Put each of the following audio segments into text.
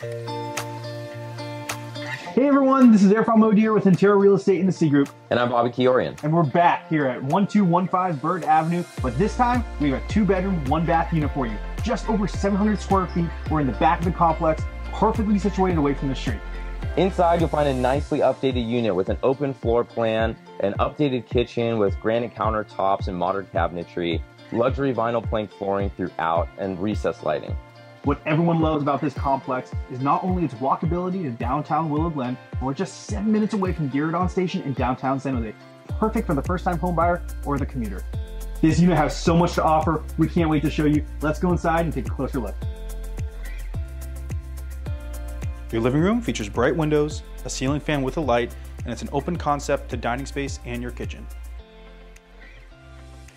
Hey everyone, this is Erfan Modir with Intero Real Estate in the C Group. And I'm Bobby Chiorean. And we're back here at 1215 Bird Avenue, but this time we have a two bedroom, one bath unit for you. Just over 700 square feet. We're in the back of the complex, perfectly situated away from the street. Inside, you'll find a nicely updated unit with an open floor plan, an updated kitchen with granite countertops and modern cabinetry, luxury vinyl plank flooring throughout, and recessed lighting. What everyone loves about this complex is not only its walkability to downtown Willow Glen, but we're just seven minutes away from Diridon Station in downtown San Jose. Perfect for the first-time homebuyer or the commuter. This unit has so much to offer. We can't wait to show you. Let's go inside and take a closer look. Your living room features bright windows, a ceiling fan with a light, and it's an open concept to dining space and your kitchen.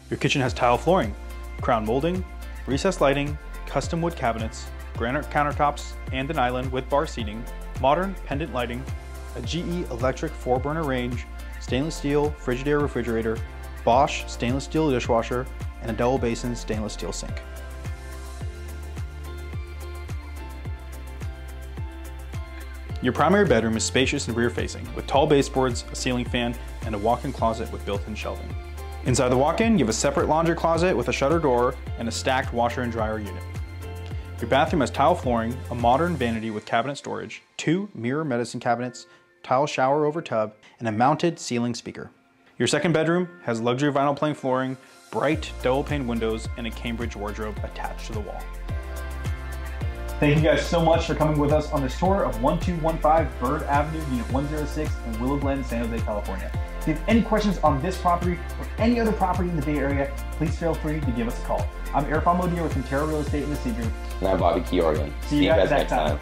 Your kitchen has tile flooring, crown molding, recessed lighting, custom wood cabinets, granite countertops, and an island with bar seating, modern pendant lighting, a GE electric four burner range, stainless steel Frigidaire refrigerator, Bosch stainless steel dishwasher, and a double basin stainless steel sink. Your primary bedroom is spacious and rear facing, with tall baseboards, a ceiling fan, and a walk-in closet with built-in shelving. Inside the walk-in, you have a separate laundry closet with a shutter door and a stacked washer and dryer unit. Your bathroom has tile flooring, a modern vanity with cabinet storage, two mirror medicine cabinets, tile shower over tub, and a mounted ceiling speaker. Your second bedroom has luxury vinyl plank flooring, bright double pane windows, and a Cambridge wardrobe attached to the wall. Thank you guys so much for coming with us on this tour of 1215 Bird Avenue, Unit 106 in Willow Glen, San Jose, California. If you have any questions on this property or any other property in the Bay Area, please feel free to give us a call. I'm Erfan Modir with Intero Real Estate in the C Group. And I'm Bobby Chiorean. See, See you guys, guys next time. time.